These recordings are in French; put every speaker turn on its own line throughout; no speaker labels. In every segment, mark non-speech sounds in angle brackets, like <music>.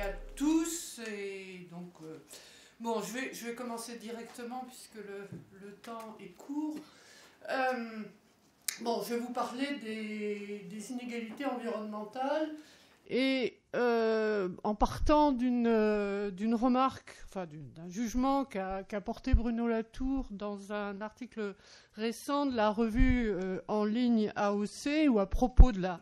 à tous. Et donc, euh, bon, je vais, je vais commencer directement puisque le, le temps est court. Euh, bon, je vais vous parler des, des inégalités environnementales et euh, en partant d'une remarque, enfin d'un jugement qu'a qu'a porté Bruno Latour dans un article récent de la revue en ligne AOC, ou à propos de la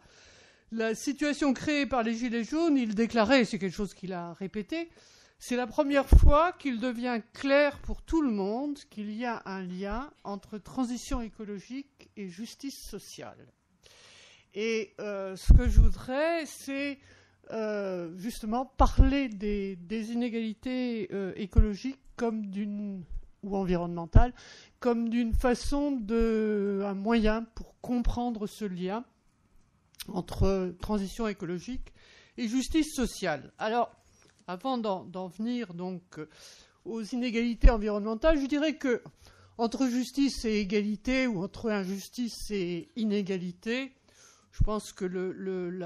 la situation créée par les Gilets jaunes, il déclarait, c'est quelque chose qu'il a répété, c'est la première fois qu'il devient clair pour tout le monde qu'il y a un lien entre transition écologique et justice sociale. Et euh, ce que je voudrais, c'est euh, justement parler des, inégalités euh, écologiques comme d'une ou environnementales comme d'une façon de un moyen pour comprendre ce lien entre transition écologique et justice sociale. Alors, avant d'en venir donc aux inégalités environnementales, je dirais que entre justice et égalité ou entre injustice et inégalité, je pense que le, le,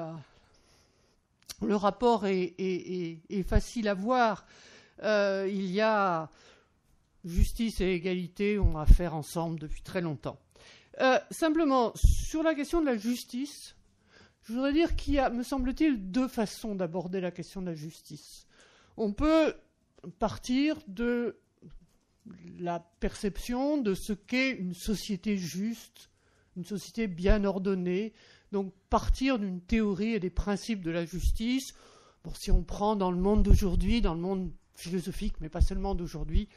rapport est, facile à voir. Euh, il y a justice et égalité ont à faire ensemble depuis très longtemps. Euh, simplement, sur la question de la justice, je voudrais dire qu'il y a, me semble-t-il, deux façons d'aborder la question de la justice. On peut partir de la perception de ce qu'est une société juste, une société bien ordonnée, donc partir d'une théorie et des principes de la justice. Si on prend dans le monde d'aujourd'hui, dans le monde philosophique, mais pas seulement d'aujourd'hui,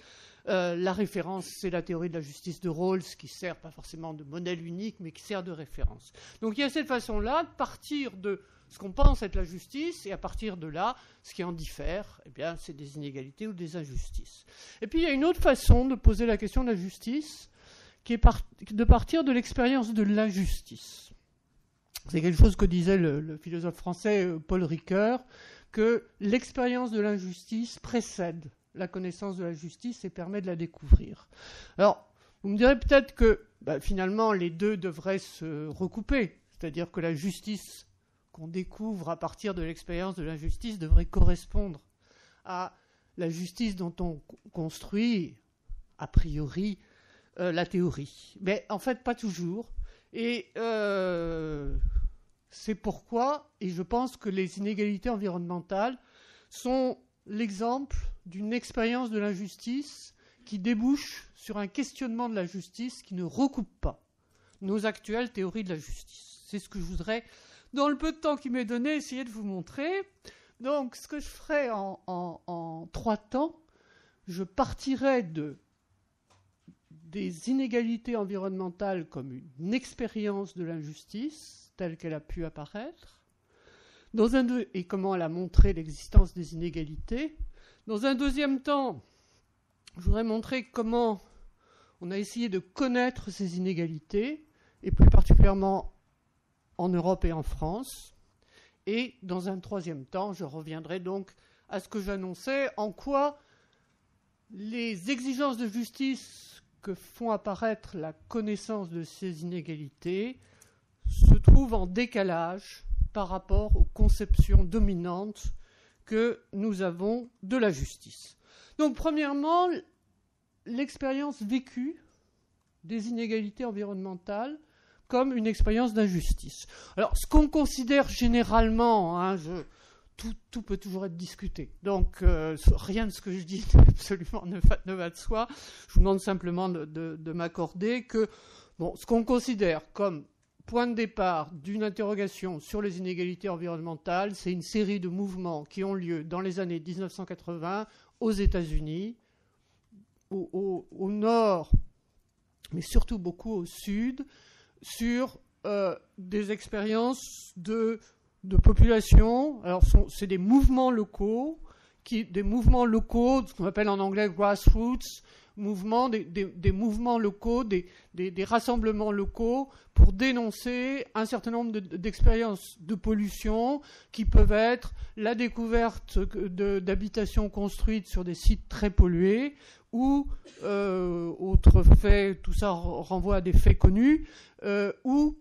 euh, la référence, c'est la théorie de la justice de Rawls, qui sert pas forcément de modèle unique, mais qui sert de référence. Donc il y a cette façon-là de partir de ce qu'on pense être la justice, et à partir de là, ce qui en diffère, eh bien, c'est des inégalités ou des injustices. Et puis il y a une autre façon de poser la question de la justice, qui est de partir de l'expérience de l'injustice. C'est quelque chose que disait le, le philosophe français euh, Paul Ricoeur, que l'expérience de l'injustice précède la connaissance de la justice et permet de la découvrir. Alors, vous me direz peut-être que bah, finalement les deux devraient se recouper, c'est-à-dire que la justice qu'on découvre à partir de l'expérience de l'injustice devrait correspondre à la justice dont on construit, a priori, euh, la théorie. Mais en fait, pas toujours. Et euh, c'est pourquoi, et je pense que les inégalités environnementales sont l'exemple d'une expérience de l'injustice qui débouche sur un questionnement de la justice qui ne recoupe pas nos actuelles théories de la justice. C'est ce que je voudrais, dans le peu de temps qui m'est donné, essayer de vous montrer. Donc, ce que je ferai en, trois temps, je partirai de des inégalités environnementales comme une expérience de l'injustice telle qu'elle a pu apparaître, dans un et comment elle a montré l'existence des inégalités. Dans un deuxième temps, je voudrais montrer comment on a essayé de connaître ces inégalités, et plus particulièrement en Europe et en France. Et dans un troisième temps, je reviendrai donc à ce que j'annonçais, en quoi les exigences de justice que font apparaître la connaissance de ces inégalités se trouvent en décalage par rapport aux conceptions dominantes que nous avons de la justice. Donc, premièrement, l'expérience vécue des inégalités environnementales comme une expérience d'injustice. Alors, ce qu'on considère généralement, hein, tout, peut toujours être discuté. Donc, euh, rien de ce que je dis <laughs> absolument ne va, de soi. Je vous demande simplement de, de m'accorder que, bon, ce qu'on considère comme point de départ d'une interrogation sur les inégalités environnementales, c'est une série de mouvements qui ont lieu dans les années 1980 aux États-Unis, au, nord, mais surtout beaucoup au sud, sur euh, des expériences de, de population. Alors, c'est des mouvements locaux, des mouvements locaux, ce qu'on appelle en anglais grassroots, mouvements, des, mouvements locaux, des, rassemblements locaux pour dénoncer un certain nombre d'expériences de, pollution qui peuvent être la découverte d'habitations construites sur des sites très pollués ou euh, autres faits, tout ça renvoie à des faits connus, euh, ou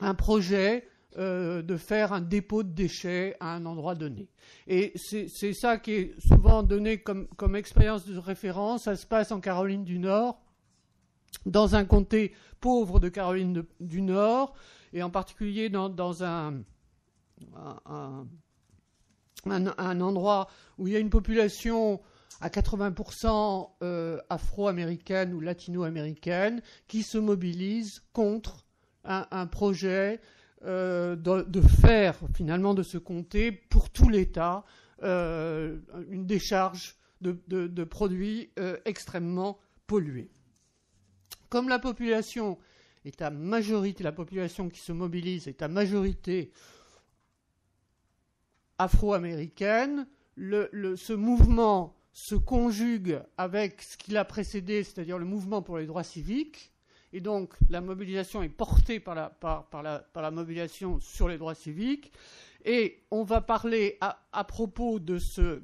un projet
euh, de faire un dépôt de déchets à un endroit donné. Et c'est ça qui est souvent donné comme, comme expérience de référence. Ça se passe en Caroline du Nord, dans un comté pauvre de Caroline du Nord, et en particulier dans, dans un, un, endroit où il y a une population à 80% euh, afro-américaine ou latino-américaine qui se mobilise contre un, projet euh, de, faire finalement de ce comté pour tout l'État euh, une décharge de, produits extrêmement pollués. Comme la population est à majorité, la population qui se mobilise est à majorité afro-américaine, ce mouvement se conjugue avec ce qui l'a précédé, c'est-à-dire le mouvement pour les droits civiques, et donc la mobilisation est portée par la, mobilisation sur les droits civiques, et on va parler à, propos de ce,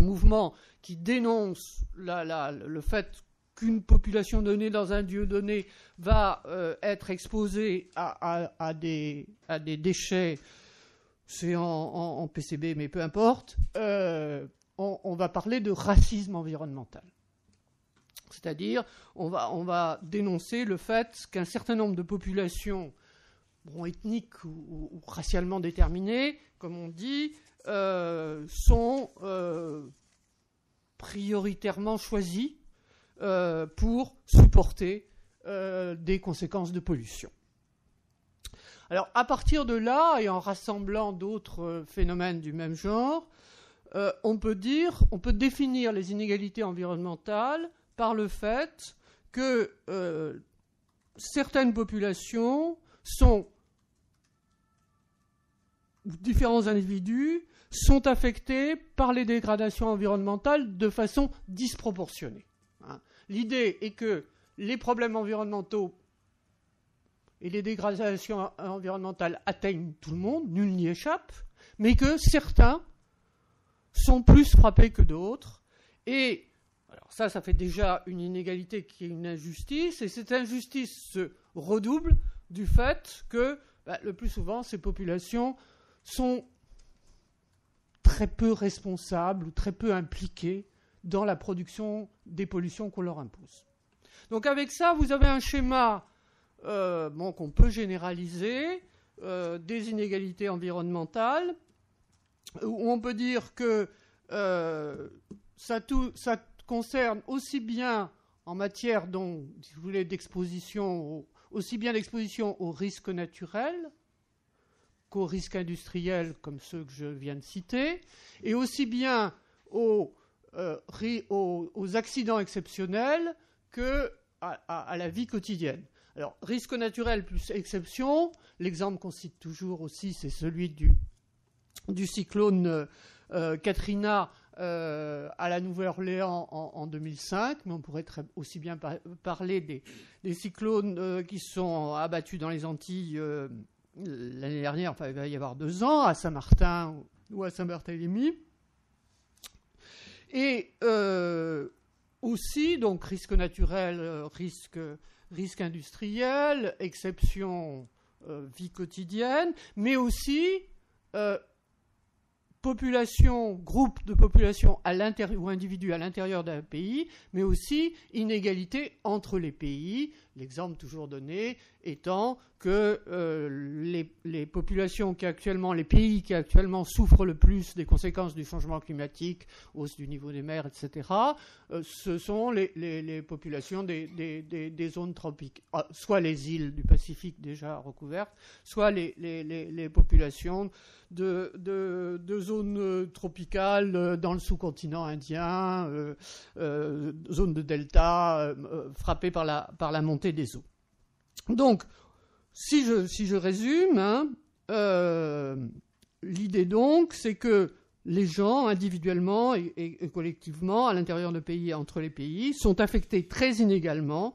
mouvement qui dénonce le fait qu'une population donnée dans un lieu donné va euh, être exposée à, à, des, à, des, déchets, c'est en, PCB, mais peu importe, euh, on, va parler de racisme environnemental. C'est-à-dire, on va, on va, dénoncer le fait qu'un certain nombre de populations ethniques ou, racialement déterminées, comme on dit, euh, sont euh, prioritairement choisies euh, pour supporter des conséquences de pollution. Alors, à partir de là, et en rassemblant d'autres phénomènes du même genre, on peut dire, on peut définir les inégalités environnementales par le fait que euh, certaines populations sont différents individus sont affectés par les dégradations environnementales de façon disproportionnée. Hein. L'idée est que les problèmes environnementaux et les dégradations environnementales atteignent tout le monde, nul n'y échappe, mais que certains sont plus frappés que d'autres. Et alors ça, ça fait déjà une inégalité qui est une injustice, et cette injustice se redouble du fait que bah, le plus souvent, ces populations sont très peu responsables ou très peu impliquées dans la production des pollutions qu'on leur impose. Donc avec ça, vous avez un schéma euh, qu'on peut généraliser euh, des inégalités environnementales où on peut dire que euh, ça, concerne aussi bien en matière dont, si vous voulez, d'exposition, aussi bien l'exposition aux risques naturels qu'aux risques industriels comme ceux que je viens de citer, et aussi bien aux, euh, accidents exceptionnels que à, la vie quotidienne. Alors, risque naturel plus exception, l'exemple qu'on cite toujours aussi, c'est celui du du cyclone euh, Katrina euh, à la Nouvelle-Orléans en, 2005, mais on pourrait aussi bien parler des, cyclones euh, qui sont abattus dans les Antilles l'année dernière, enfin il va y avoir deux ans, à Saint-Martin ou à Saint-Barthélemy. Et aussi, donc risque naturel, risque, risque industriel, exception vie quotidienne, mais aussi population, groupe de population ou individus à l'intérieur d'un pays, mais aussi inégalité entre les pays. L'exemple toujours donné étant que euh, les, populations qui actuellement, les pays qui actuellement souffrent le plus des conséquences du changement climatique, hausse du niveau des mers, etc., euh, ce sont les, populations des, zones tropiques, ah, soit les îles du Pacifique déjà recouvertes, soit les, populations de, zones tropicales dans le sous-continent indien, euh, zones de delta frappées par la, par la montée des eaux. Donc, si je, résume, hein, euh, l'idée donc, c'est que les gens, individuellement et, collectivement, à l'intérieur de pays et entre les pays, sont affectés très inégalement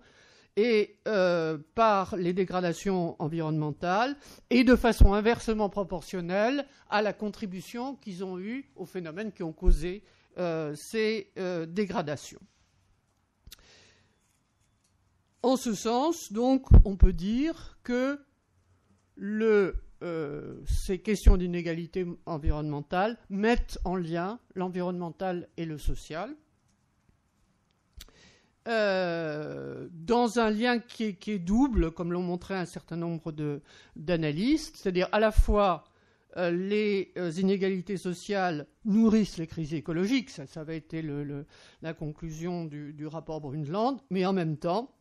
euh, par les dégradations environnementales et de façon inversement proportionnelle à la contribution qu'ils ont eue aux phénomènes qui ont causé euh, ces dégradations. En ce sens, donc, on peut dire que le ces questions d'inégalité environnementale mettent en lien l'environnemental et le social. Euh, dans un lien qui est, double, comme l'ont montré un certain nombre d'analystes, c'est-à-dire à la fois euh, les euh, inégalités sociales nourrissent les crises écologiques, ça, ça avait été la conclusion du, rapport Brundtland, mais en même temps,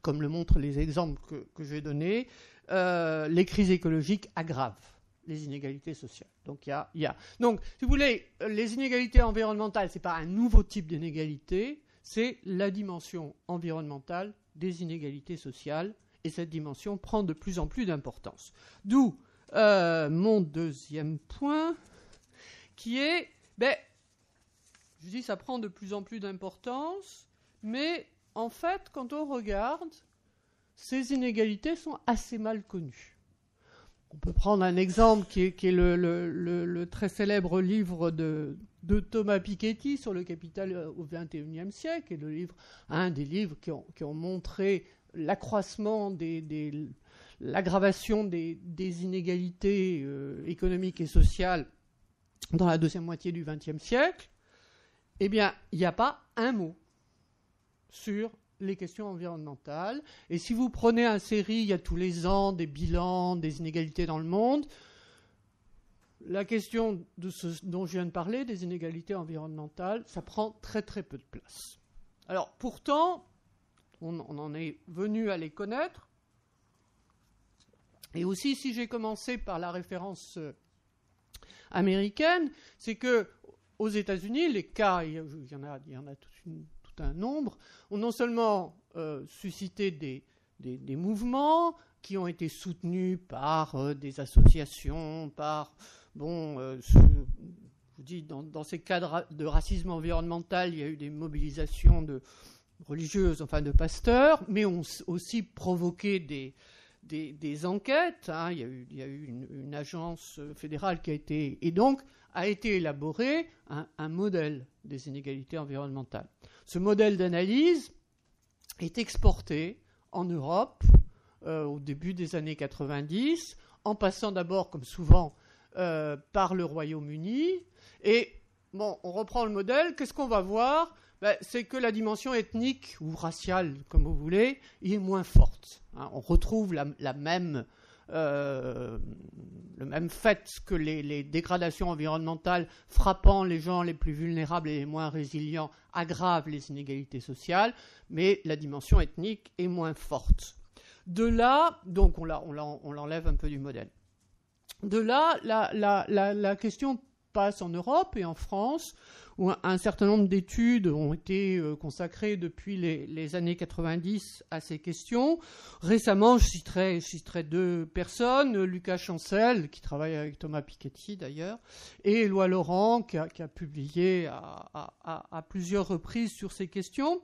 comme le montrent les exemples que, que j'ai donnés, les crises écologiques aggravent les inégalités sociales. Donc, il y a, y a, Donc, si vous voulez, les inégalités environnementales, ce n'est pas un nouveau type d'inégalité, c'est la dimension environnementale des inégalités sociales, et cette dimension prend de plus en plus d'importance. D'où euh, mon deuxième point, qui est, ben, je dis ça prend de plus en plus d'importance, mais en fait, quand on regarde, ces inégalités sont assez mal connues. On peut prendre un exemple qui est, le, très célèbre livre de, Thomas Piketty sur le capital au XXIe siècle, et le livre, un des livres qui ont, montré l'accroissement l'aggravation des, inégalités euh, économiques et sociales dans la deuxième moitié du XXe siècle, eh bien, il n'y a pas un mot sur les questions environnementales. Et si vous prenez un série, il y a tous les ans des bilans des inégalités dans le monde. La question dont je viens de parler, des inégalités environnementales, ça prend très très peu de place. Alors pourtant, on, en est venu à les connaître. Et aussi, si j'ai commencé par la référence euh, américaine, c'est que aux États-Unis, les cas, il y il y en a toute une nombre, ont non seulement euh, suscité des, des, mouvements qui ont été soutenus par euh, des associations, par, bon, euh, je vous dis, dans, ces cas de, racisme environnemental, il y a eu des mobilisations de religieuses, enfin de pasteurs, mais ont aussi provoqué des, des, enquêtes. Hein. Il y a eu, il y a eu une, agence fédérale qui a été, et donc a été élaboré un, modèle des inégalités environnementales. Ce modèle d'analyse est exporté en Europe euh, au début des années 90, en passant d'abord, comme souvent, euh, par le Royaume-Uni. Et bon, on reprend le modèle. Qu'est-ce qu'on va voir? Ben, C'est que la dimension ethnique ou raciale, comme vous voulez, est moins forte. Hein. on retrouve la même euh, même fait que les, dégradations environnementales frappant les gens les plus vulnérables et les moins résilients aggravent les inégalités sociales, mais la dimension ethnique est moins forte. De là, donc on l'enlève un peu du modèle. De là, la question passe en Europe et en France où un, certain nombre d'études ont été euh, consacrées depuis les, années 90 à ces questions. Récemment, je citerai, deux personnes, Lucas Chancel, qui travaille avec Thomas Piketty d'ailleurs, et Éloi Laurent, qui a, publié à, plusieurs reprises sur ces questions.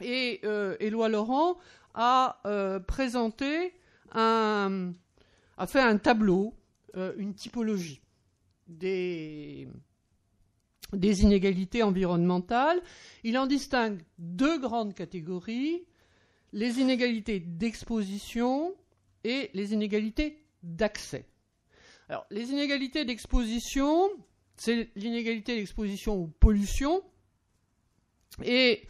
Et euh, Éloi Laurent a euh, présenté un, a fait un tableau, une typologie des inégalités environnementales. Il en distingue deux grandes catégories, les inégalités d'exposition et les inégalités d'accès. Alors, les inégalités d'exposition, c'est l'inégalité d'exposition aux pollutions. Et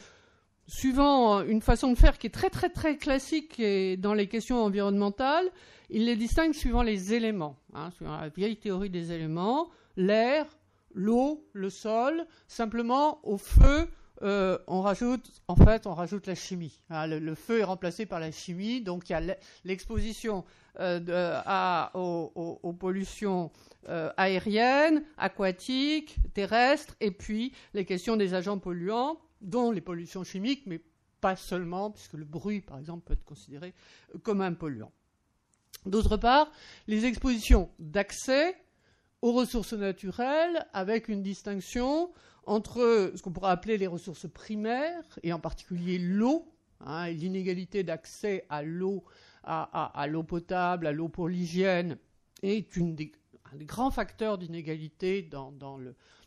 suivant une façon de faire qui est très très très classique dans les questions environnementales, il les distingue suivant les éléments, hein, suivant la vieille théorie des éléments, l'air, l'eau, le sol. Simplement, au feu, euh, on rajoute, en fait, on rajoute la chimie. Hein. le, feu est remplacé par la chimie, donc il y a l'exposition euh, aux, pollutions euh, aériennes, aquatiques, terrestres, et puis les questions des agents polluants, dont les pollutions chimiques, mais pas seulement, puisque le bruit, par exemple, peut être considéré comme un polluant. D'autre part, les expositions d'accès aux ressources naturelles avec une distinction entre ce qu'on pourrait appeler les ressources primaires, et en particulier l'eau, hein, l'inégalité d'accès à l'eau, potable, à l'eau pour l'hygiène, est un des grands facteurs d'inégalité dans,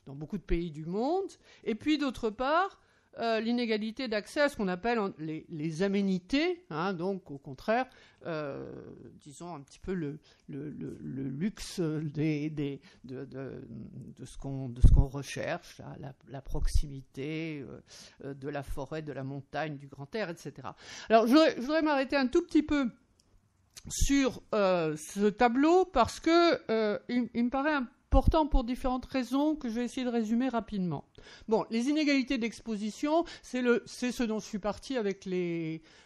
beaucoup de pays du monde. Et puis d'autre part, euh, l'inégalité d'accès à ce qu'on appelle les, aménités, hein, donc au contraire, euh, disons un petit peu le, luxe de, ce qu'on recherche, la, proximité euh, de la forêt, de la montagne, du grand air, etc. Alors je voudrais, m'arrêter un tout petit peu sur ce tableau parce que il, il, me paraît un important pour différentes raisons que je vais essayer de résumer rapidement. Bon, les inégalités d'exposition, c'est ce dont je suis parti avec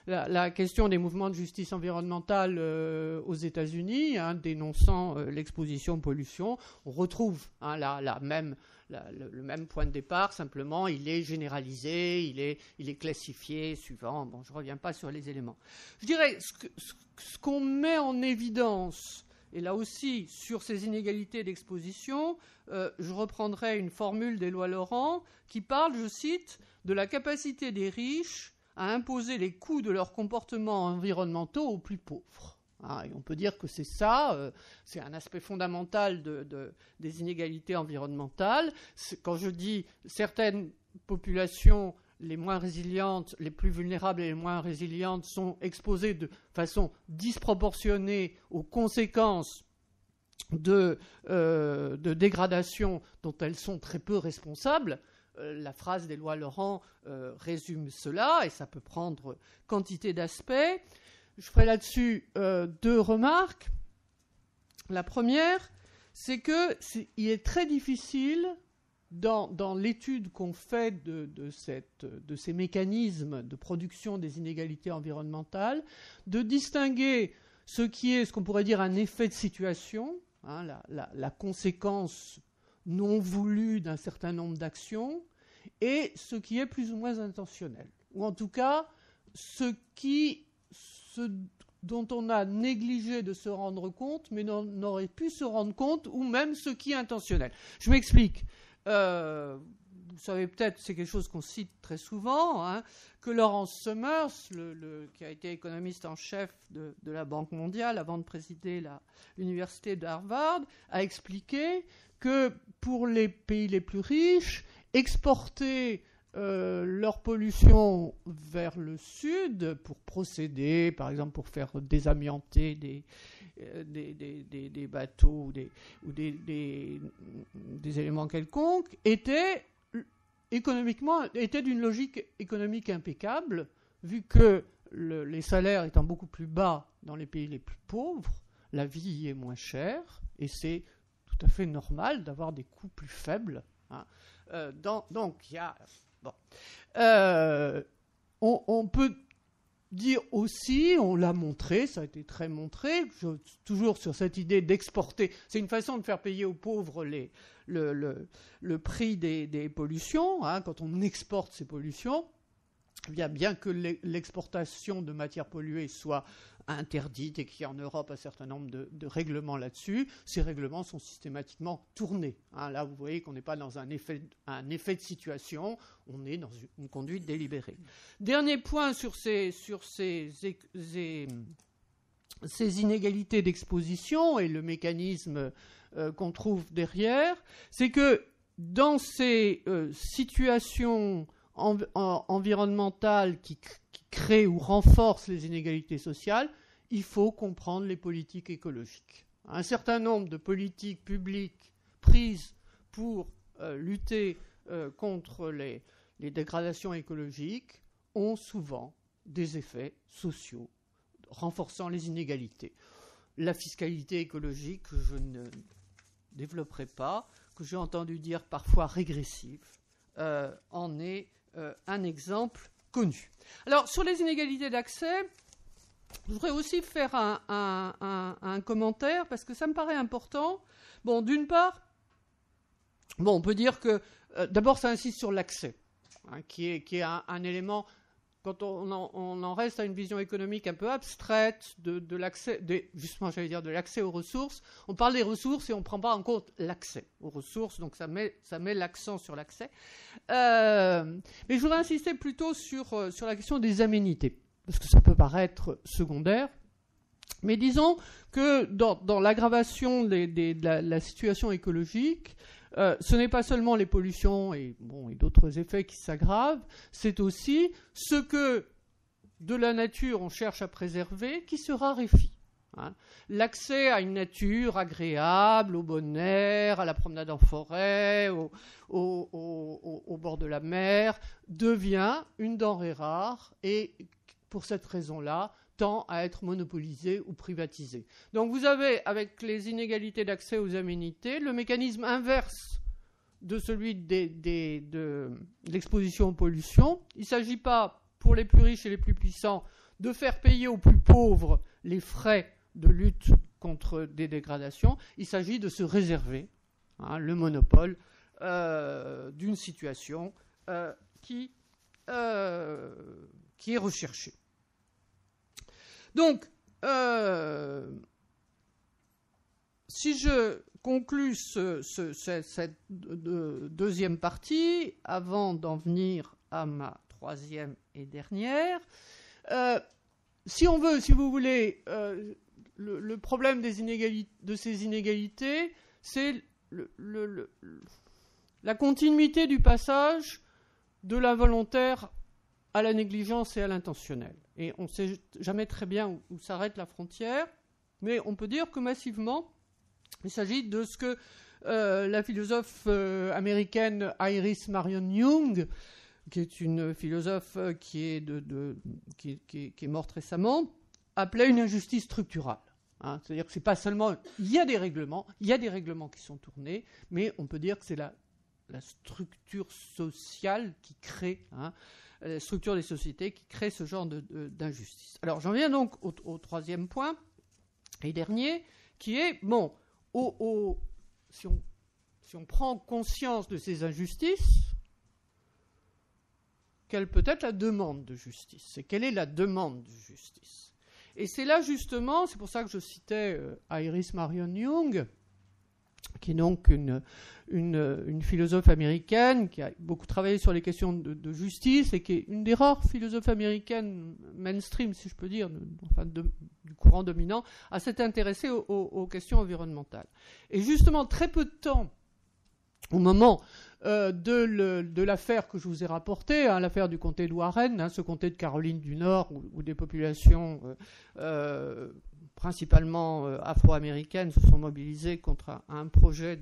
la, question des mouvements de justice environnementale euh, aux États-Unis, hein, dénonçant euh, l'exposition pollution. On retrouve hein, la, même, le, même point de départ, simplement il est généralisé, il est, il est classifié suivant. Bon, je ne reviens pas sur les éléments. Je dirais ce qu'on met en évidence et là aussi, sur ces inégalités d'exposition, euh, je reprendrai une formule des lois Laurent qui parle, je cite, de la capacité des riches à imposer les coûts de leurs comportements environnementaux aux plus pauvres. Ah, on peut dire que c'est ça, euh, c'est un aspect fondamental des inégalités environnementales. Quand je dis certaines populations les moins résilientes, les plus vulnérables et les moins résilientes sont exposées de façon disproportionnée aux conséquences de, euh, dégradation dont elles sont très peu responsables. Euh, la phrase des lois Laurent euh, résume cela et ça peut prendre quantité d'aspects. Je ferai là-dessus deux remarques. La première, c'est qu'il est très difficile dans, l'étude qu'on fait de, ces mécanismes de production des inégalités environnementales, de distinguer ce qui est ce qu'on pourrait dire un effet de situation, hein, la, conséquence non voulue d'un certain nombre d'actions, et ce qui est plus ou moins intentionnel, ou en tout cas ce qui dont on a négligé de se rendre compte, mais n'aurait pu se rendre compte, ou même ce qui est intentionnel. Je m'explique. Euh, vous savez peut-être, c'est quelque chose qu'on cite très souvent, hein, que Laurence Summers, qui a été économiste en chef de, la Banque mondiale avant de présider l'université de Harvard, a expliqué que pour les pays les plus riches, exporter euh, leur pollution vers le sud pour procéder, par exemple pour faire désamianter des, euh, des, des, des, bateaux ou, des, ou des, éléments quelconques, était économiquement était d'une logique économique impeccable, vu que les salaires étant beaucoup plus bas dans les pays les plus pauvres, la vie est moins chère, et c'est tout à fait normal d'avoir des coûts plus faibles. Hein. Euh, donc, il y a. Bon. Euh, on, peut dire aussi, on l'a montré, ça a été très montré, toujours sur cette idée d'exporter. C'est une façon de faire payer aux pauvres les, le, le, prix des, des pollutions, hein, quand on exporte ces pollutions. Bien, bien que l'exportation de matières polluées soit interdite et qu'il y a en Europe un certain nombre de, règlements là-dessus, ces règlements sont systématiquement tournés. Hein. là, vous voyez qu'on n'est pas dans un effet, un effet de situation, on est dans une conduite délibérée. Dernier point sur ces, sur ces, ces, inégalités d'exposition et le mécanisme euh, qu'on trouve derrière, c'est que dans ces euh, situations environnementales qui, crée ou renforce les inégalités sociales, il faut comprendre les politiques écologiques. Un certain nombre de politiques publiques prises pour euh, lutter euh, contre les, dégradations écologiques ont souvent des effets sociaux renforçant les inégalités. La fiscalité écologique, que je ne développerai pas, que j'ai entendu dire parfois régressive, euh, en est un exemple Alors, sur les inégalités d'accès, je voudrais aussi faire un, commentaire parce que ça me paraît important. Bon, d'une part, bon, on peut dire que euh, d'abord, ça insiste sur l'accès, hein, qui est, qui est un, élément quand on en, reste à une vision économique un peu abstraite de, l'accès, justement, j'allais aux ressources, on parle des ressources et on ne prend pas en compte l'accès aux ressources, donc ça met, ça l'accent sur l'accès. Euh, mais je voudrais insister plutôt sur, euh, sur la question des aménités, parce que ça peut paraître secondaire. Mais disons que dans, l'aggravation de la, situation écologique, euh, ce n'est pas seulement les pollutions et, bon, et d'autres effets qui s'aggravent, c'est aussi ce que de la nature on cherche à préserver qui se raréfie. Hein. L'accès à une nature agréable, au bon air, à la promenade en forêt, au, bord de la mer, devient une denrée rare et pour cette raison-là, à être monopolisé ou privatisé. Donc vous avez, avec les inégalités d'accès aux aménités, le mécanisme inverse de celui de l'exposition aux pollutions. Il ne s'agit pas, pour les plus riches et les plus puissants, de faire payer aux plus pauvres les frais de lutte contre des dégradations. Il s'agit de se réserver hein, le monopole euh, d'une situation euh, euh, qui est recherchée. Donc, si je conclus cette deuxième partie, avant d'en venir à ma troisième et dernière, si on veut, si vous voulez, le, problème de ces inégalités, c'est la continuité du passage de l'involontaire à la négligence et à l'intentionnel. Et on ne sait jamais très bien où, s'arrête la frontière, mais on peut dire que massivement, il s'agit de ce que euh, la philosophe euh, américaine Iris Marion Young, qui est une philosophe euh, qui est, qui est morte récemment, appelait une injustice structurale. Hein, c'est-à-dire que c'est pas seulement. Il y a des règlements, il y a des règlements qui sont tournés, mais on peut dire que c'est la, structure sociale qui crée, hein, la structure des sociétés qui crée ce genre d'injustice. Alors j'en viens donc au, troisième point et dernier, qui est bon, si, on, si on prend conscience de ces injustices, quelle peut être la demande de justice Et quelle est la demande de justice? Et c'est là justement, c'est pour ça que je citais euh, Iris Marion Young, qui est donc une, philosophe américaine qui a beaucoup travaillé sur les questions de, justice et qui est une des rares philosophes américaines mainstream, si je peux dire, du courant dominant, à s'être intéressée aux, questions environnementales. Et justement, très peu de temps, au moment euh, de, l'affaire que je vous ai rapportée, hein, l'affaire du comté de Warren, hein, ce comté de Caroline du Nord, où, des populations euh, euh, principalement afro-américaines se sont mobilisées contre un, projet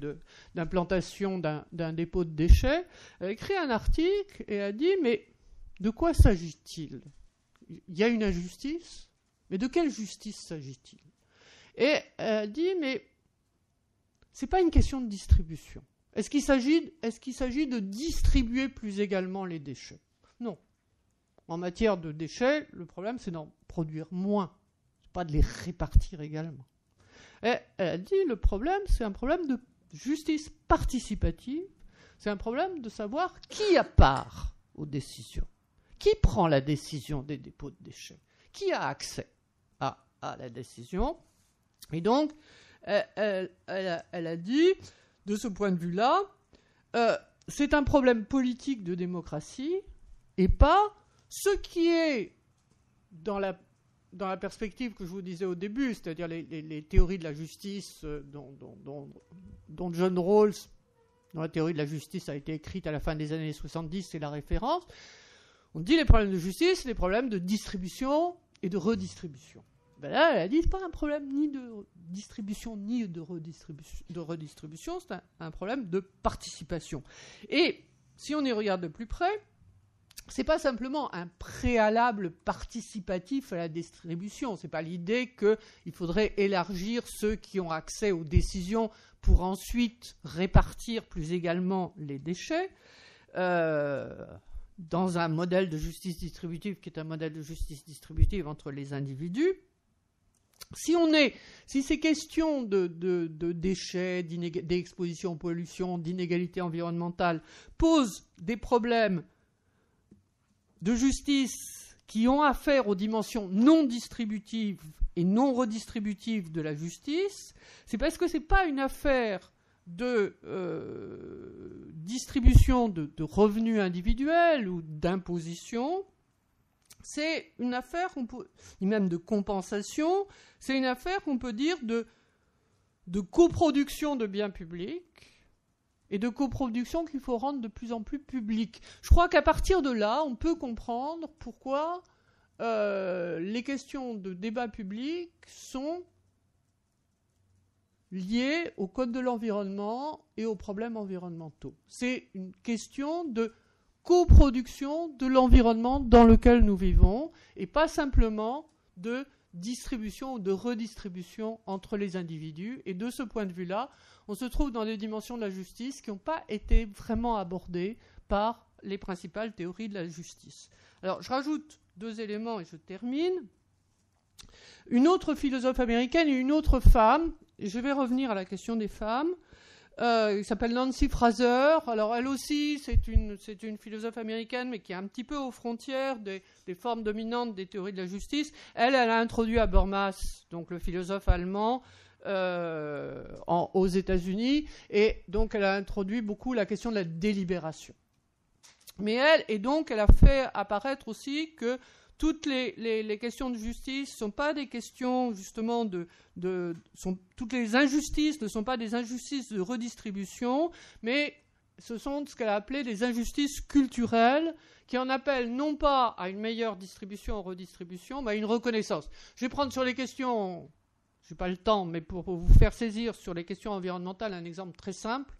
d'implantation d'un dépôt de déchets, a écrit un article et a dit mais de quoi s'agit-il? Il y a une injustice, mais de quelle justice s'agit-il? Et elle a dit mais c'est pas une question de distribution. Est-ce qu'il s'agit, de distribuer plus également les déchets? Non. En matière de déchets, le problème c'est d'en produire moins, pas de les répartir également. Elle a dit le problème c'est un problème de justice participative, c'est un problème de savoir qui a part aux décisions, qui prend la décision des dépôts de déchets, qui a accès à, la décision? Et donc, elle a dit de ce point de vue-là, euh, c'est un problème politique de démocratie et pas ce qui est dans la, perspective que je vous disais au début, c'est-à-dire les, théories de la justice euh, dont, John Rawls, dont la théorie de la justice a été écrite à la fin des années 70, c'est la référence. On dit les problèmes de justice, les problèmes de distribution et de redistribution. Ben là, elle a dit, c'est pas un problème ni de distribution ni de redistribution, c'est un, problème de participation. Et si on y regarde de plus près, c'est pas simplement un préalable participatif à la distribution. C'est pas l'idée qu'il faudrait élargir ceux qui ont accès aux décisions pour ensuite répartir plus également les déchets. Euh, dans un modèle de justice distributive qui est un modèle de justice distributive entre les individus, si on est, ces questions de, déchets, d'exposition aux pollution, d'inégalité environnementale posent des problèmes de justice qui ont affaire aux dimensions non distributives et non redistributives de la justice, c'est parce que ce n'est pas une affaire de euh, distribution de, revenus individuels ou d'imposition, c'est une affaire, même de compensation, c'est une affaire qu'on peut dire de, coproduction de biens publics et de coproduction qu'il faut rendre de plus en plus public. Je crois qu'à partir de là, on peut comprendre pourquoi euh, les questions de débat public sont liées au code de l'environnement et aux problèmes environnementaux. C'est une question de coproduction de l'environnement dans lequel nous vivons et pas simplement de distribution ou de redistribution entre les individus. Et de ce point de vue-là, on se trouve dans des dimensions de la justice qui n'ont pas été vraiment abordées par les principales théories de la justice. Alors, je rajoute deux éléments et je termine. Une autre philosophe américaine et une autre femme, je vais revenir à la question des femmes, euh, s'appelle Nancy Fraser. Alors elle aussi, c'est une, c'est une philosophe américaine, mais qui est un petit peu aux frontières des, formes dominantes des théories de la justice. Elle, elle a introduit Habermas, donc le philosophe allemand, euh, aux États-Unis, et donc elle a introduit beaucoup la question de la délibération. Mais elle, et donc elle a fait apparaître aussi que toutes les, questions de justice ne sont pas des questions justement de, toutes les injustices ne sont pas des injustices de redistribution, mais ce sont ce qu'elle a appelé des injustices culturelles qui en appellent non pas à une meilleure distribution ou redistribution, mais à une reconnaissance. Je vais prendre sur les questions, je n'ai pas le temps, mais pour vous faire saisir sur les questions environnementales, un exemple très simple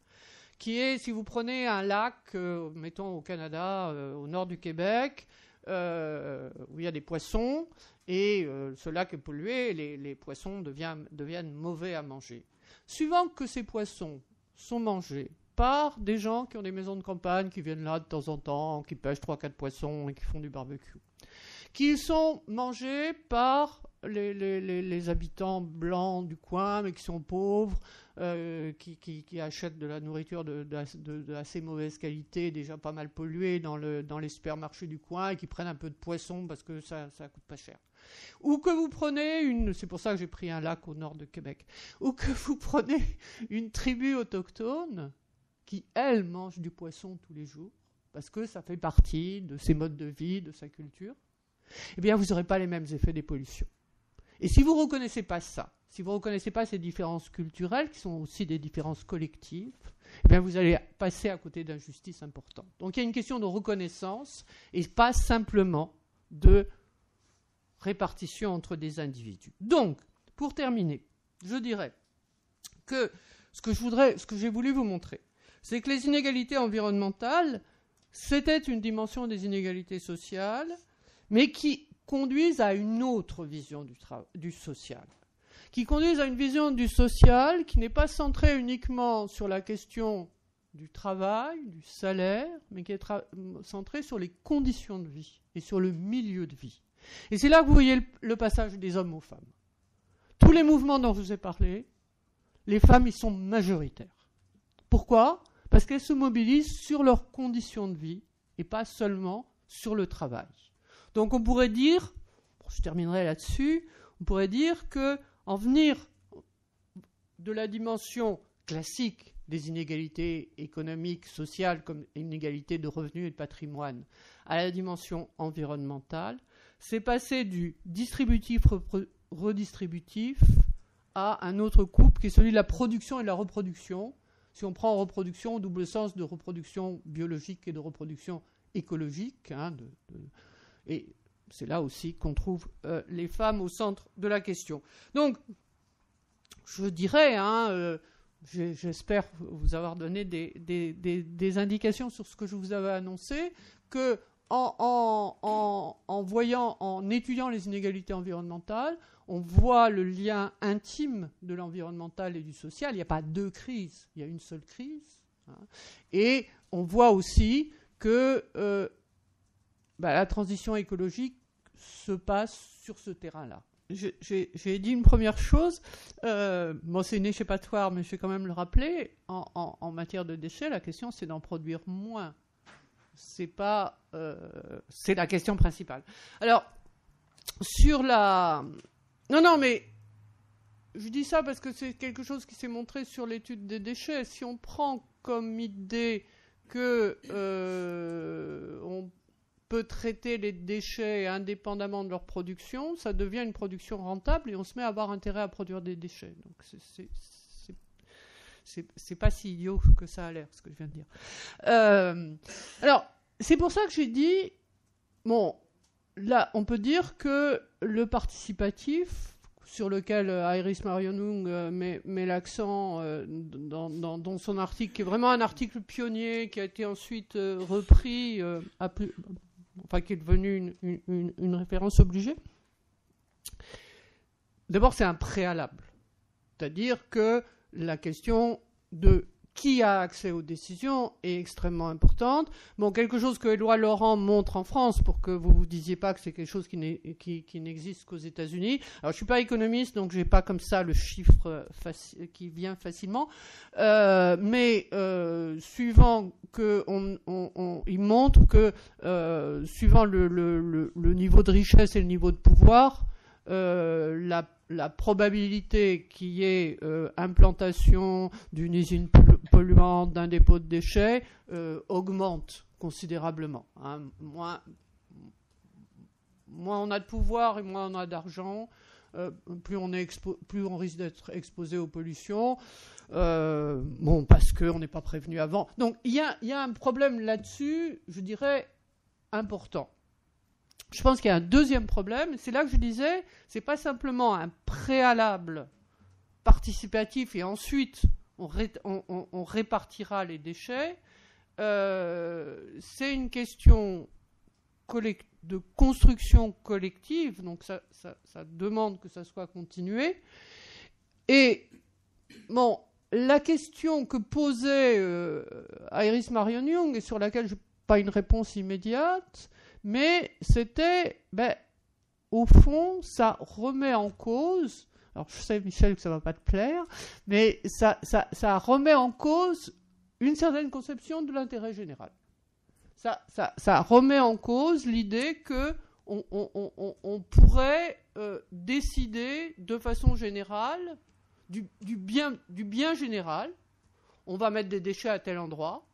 qui est si vous prenez un lac, euh, mettons au Canada, euh, au nord du Québec, euh, où il y a des poissons, et ce lac est pollué, les, poissons deviennent, mauvais à manger. Suivant que ces poissons sont mangés par des gens qui ont des maisons de campagne, qui viennent là de temps en temps, qui pêchent 3-4 poissons et qui font du barbecue, qu'ils sont mangés par les, habitants blancs du coin, mais qui sont pauvres, euh, qui, achètent de la nourriture de, mauvaise qualité, déjà pas mal polluée dans les supermarchés du coin, et qui prennent un peu de poisson parce que ça, ça coûte pas cher. Ou que vous prenez une, c'est pour ça que j'ai pris un lac au nord de Québec, ou que vous prenez une tribu autochtone qui, elle, mange du poisson tous les jours, parce que ça fait partie de ses modes de vie, de sa culture, eh bien, vous n'aurez pas les mêmes effets des pollutions. Et si vous ne reconnaissez pas ça, si vous ne reconnaissez pas ces différences culturelles, qui sont aussi des différences collectives, eh vous allez passer à côté d'injustices importantes. Donc il y a une question de reconnaissance et pas simplement de répartition entre des individus. Donc, pour terminer, je dirais que ce que je voudrais, j'ai voulu vous montrer, c'est que les inégalités environnementales, c'était une dimension des inégalités sociales, mais qui conduisent à une autre vision du, du social, qui conduisent à une vision du social qui n'est pas centrée uniquement sur la question du travail, du salaire, mais qui est centrée sur les conditions de vie et sur le milieu de vie. Et c'est là que vous voyez le, passage des hommes aux femmes. Tous les mouvements dont je vous ai parlé, les femmes y sont majoritaires. Pourquoi? Parce qu'elles se mobilisent sur leurs conditions de vie et pas seulement sur le travail. Donc on pourrait dire, je terminerai là-dessus, on pourrait dire que en venir de la dimension classique des inégalités économiques, sociales, comme inégalités de revenus et de patrimoine, à la dimension environnementale, c'est passer du distributif redistributif à un autre couple qui est celui de la production et de la reproduction. Si on prend reproduction au double sens de reproduction biologique et de reproduction écologique, hein, c'est là aussi qu'on trouve euh, les femmes au centre de la question. Donc, je dirais, hein, euh, j'espère vous avoir donné des, indications sur ce que je vous avais annoncé, que en, voyant, en étudiant les inégalités environnementales, on voit le lien intime de l'environnemental et du social. Il n'y a pas deux crises, il y a une seule crise. Hein. Et on voit aussi que euh, bah, la transition écologique se passe sur ce terrain-là. J'ai dit une première chose, euh, bon c'est une échappatoire, mais je vais quand même le rappeler, en, matière de déchets, la question c'est d'en produire moins. C'est pas, euh, c'est la question principale. Alors, sur la... Non, non, mais je dis ça parce que c'est quelque chose qui s'est montré sur l'étude des déchets. Si on prend comme idée que euh, peut traiter les déchets indépendamment de leur production, ça devient une production rentable et on se met à avoir intérêt à produire des déchets. Donc c'est pas si idiot que ça a l'air, ce que je viens de dire. Euh, alors, c'est pour ça que j'ai dit, bon, là, on peut dire que le participatif, sur lequel euh, Iris Marion Young euh, met, l'accent dans, son article, qui est vraiment un article pionnier, qui a été ensuite repris, enfin qui est devenu une référence obligée. D'abord, c'est un préalable. C'est-à-dire que la question de qui a accès aux décisions est extrêmement importante. Bon, quelque chose que Éloi Laurent montre en France pour que vous ne vous disiez pas que c'est quelque chose qui, n'existe qu'aux États-Unis. Alors, je ne suis pas économiste, donc je n'ai pas comme ça le chiffre qui vient facilement. Euh, mais euh, suivant que il montre que euh, suivant le, niveau de richesse et le niveau de pouvoir, la probabilité qu'il y ait implantation d'une usine d'un dépôt de déchets, euh, augmente considérablement. Hein. Moins, on a de pouvoir et moins on a d'argent, euh, plus, on plus on risque d'être exposé aux pollutions. bon, parce qu'on n'est pas prévenu avant. Donc il y a un problème là-dessus, je dirais, important je pense qu'il y a un deuxième problème. C'est là que je disais, c'est pas simplement un préalable participatif et ensuite on, répartira les déchets. Euh, c'est une question de construction collective, donc ça, demande que ça soit continué. Et bon, la question que posait euh, Iris Marion Young et sur laquelle je n'ai pas une réponse immédiate, mais c'était, ben, au fond, ça remet en cause, alors je sais Michel que ça va pas te plaire, mais ça, ça, ça remet en cause une certaine conception de l'intérêt général. Ça, ça, ça, remet en cause l'idée que on, on, on, pourrait euh, décider de façon générale du, du, bien, du bien général. On va mettre des déchets à tel endroit.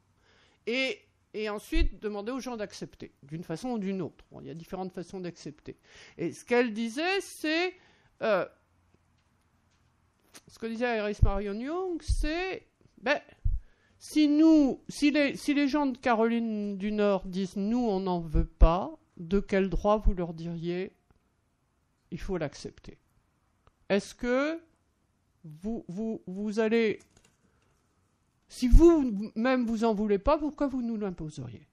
Et et ensuite demander aux gens d'accepter, d'une façon ou d'une autre. il y a différentes façons d'accepter. Et ce qu'elle disait, c'est. Euh, ce que disait Iris Marion Young, c'est. Ben, si, nous, si, les, si les gens de Caroline du Nord disent nous, on n'en veut pas, de quel droit vous leur diriez il faut l'accepter Est-ce que vous, vous, vous allez si vous-même vous en voulez pas, pourquoi vous nous l'imposeriez?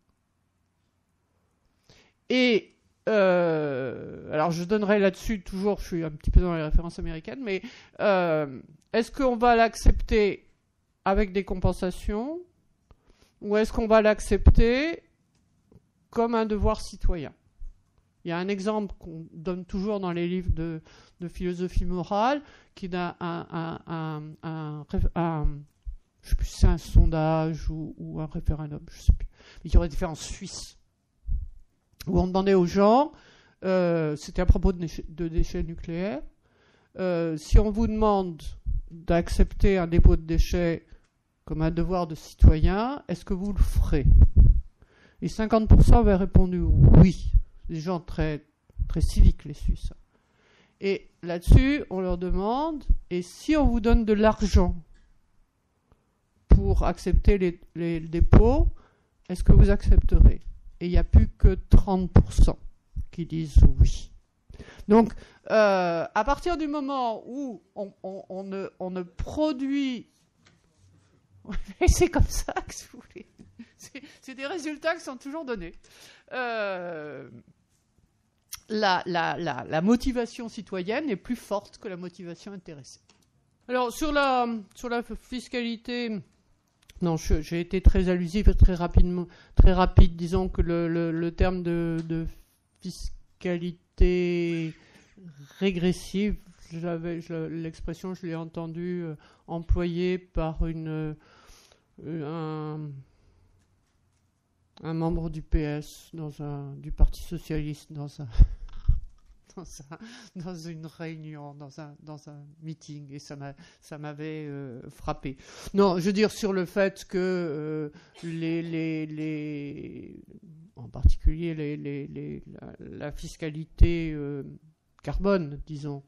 Et euh, alors je donnerai là-dessus toujours, je suis un petit peu dans les références américaines, mais euh, est-ce qu'on va l'accepter avec des compensations ou est-ce qu'on va l'accepter comme un devoir citoyen? Il y a un exemple qu'on donne toujours dans les livres de, philosophie morale qui est un, sais c'est un sondage ou, un référendum, je sais plus. Mais y aurait des faits en Suisse, où on demandait aux gens, euh, c'était à propos de déchets, nucléaires, euh, si on vous demande d'accepter un dépôt de déchets comme un devoir de citoyen, est-ce que vous le ferez? Et 50% avaient répondu oui. Des gens très, très civiques, les Suisses. Et là-dessus, on leur demande, et si on vous donne de l'argent pour accepter les, dépôts, est-ce que vous accepterez? Et il n'y a plus que 30% qui disent oui. Donc, euh, à partir du moment où on, ne, produit... <laughs> c'est comme ça que vous voulez. C'est des résultats qui sont toujours donnés. Euh, la, motivation citoyenne est plus forte que la motivation intéressée. Alors, sur la fiscalité non, j'ai été très allusif, très rapidement, très rapide. Disons que le, terme de, fiscalité régressive, l'expression, je l'ai entendu euh, employée par une, euh, un, membre du PS, dans un, du Parti socialiste, dans un dans, une réunion, dans un, dans un meeting, et ça m'avait euh, frappé. Non, je veux dire sur le fait que euh, les, les, les, en particulier les, les, la, fiscalité euh, carbone, disons,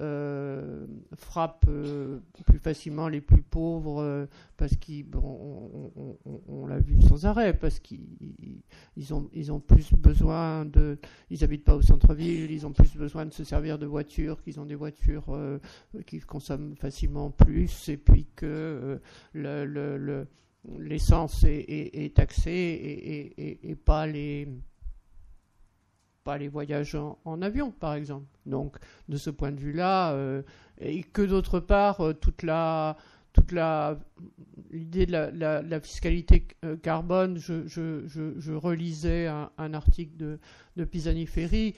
euh, frappe euh, plus facilement les plus pauvres euh, parce qu'ils, l'a vu sans arrêt, parce qu'ils ils ont, plus besoin de, ils habitent pas au centre-ville, ils ont plus besoin de se servir de voitures, qu'ils ont des voitures qui consomment facilement plus, et puis que le, le, l'essence est, taxée et, pas les les voyages en, avion, par exemple. Donc, de ce point de vue-là, euh, et que d'autre part, euh, toute la toute la l'idée de la, fiscalité euh, carbone, je, relisais un, article de, de Pisani-Ferry,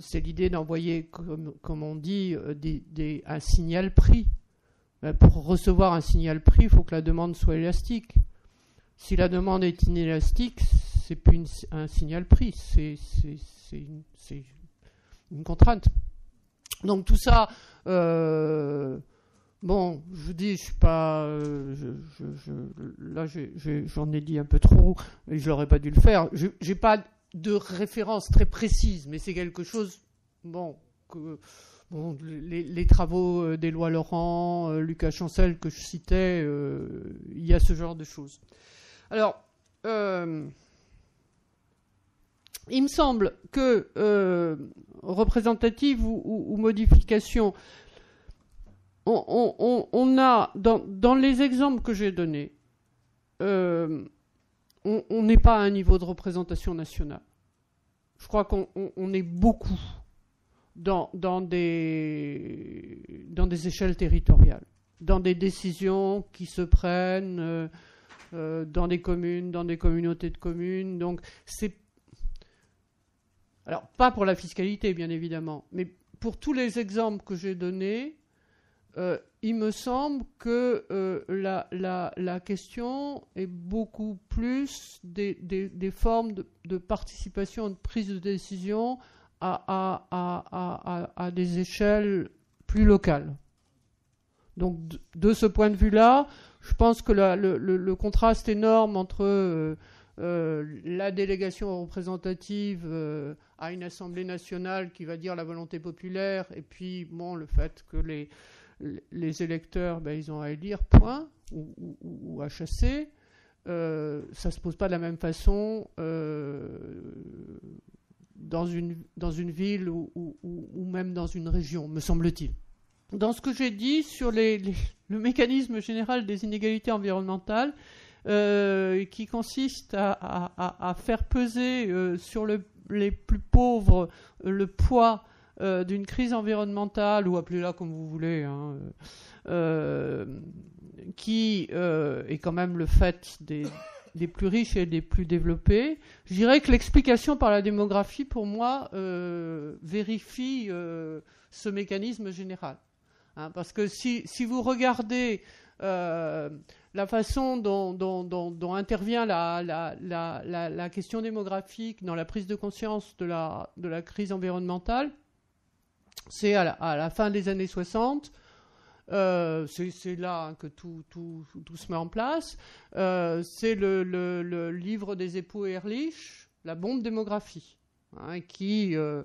c'est l'idée d'envoyer, comme, comme, on dit, des, un signal prix. pour recevoir un signal prix, il faut que la demande soit élastique. Si la demande est inélastique, c'est plus un signal prix, c'est c'est une, contrainte. Donc tout ça, euh, bon, je vous dis, je suis pas, euh, là j'en ai, dit un peu trop et je n'aurais pas dû le faire. Je n'ai pas de référence très précise, mais c'est quelque chose, bon, que bon, les, travaux euh, des lois Laurent, Lucas Chancel que je citais, il y a ce genre de choses. Alors, il me semble que euh, représentative ou, modification, on, a, dans, les exemples que j'ai donnés, euh, on n'est pas à un niveau de représentation nationale. Je crois qu'on est beaucoup dans, des, échelles territoriales, dans des décisions qui se prennent euh, dans des communes, dans des communautés de communes. Donc, c'est alors, pas pour la fiscalité, bien évidemment, mais pour tous les exemples que j'ai donnés, euh, il me semble que euh, la, question est beaucoup plus des, formes de, participation, de prise de décision à, des échelles plus locales. Donc, de, ce point de vue-là, je pense que le, contraste énorme entre euh, euh, la délégation représentative euh, à une assemblée nationale qui va dire la volonté populaire, et puis bon, le fait que les, électeurs, ben, ils ont à élire, point, ou, à chasser, euh, ça se pose pas de la même façon dans, une, dans une ville ou, même dans une région, me semble-t-il. Dans ce que j'ai dit sur le mécanisme général des inégalités environnementales, euh, qui consiste à, faire peser euh, sur les plus pauvres euh, le poids d'une crise environnementale, ou appelez-la comme vous voulez, hein, qui est quand même le fait des, plus riches et des plus développés. Je dirais que l'explication par la démographie, pour moi, vérifie ce mécanisme général. Hein, parce que si, si, vous regardez la façon dont, intervient la, question démographique dans la prise de conscience de la, crise environnementale, c'est à, la, fin des années 60. Euh, c'est là que tout, se met en place. Euh, c'est le, livre des époux Ehrlich, La bombe démographie, hein, qui euh,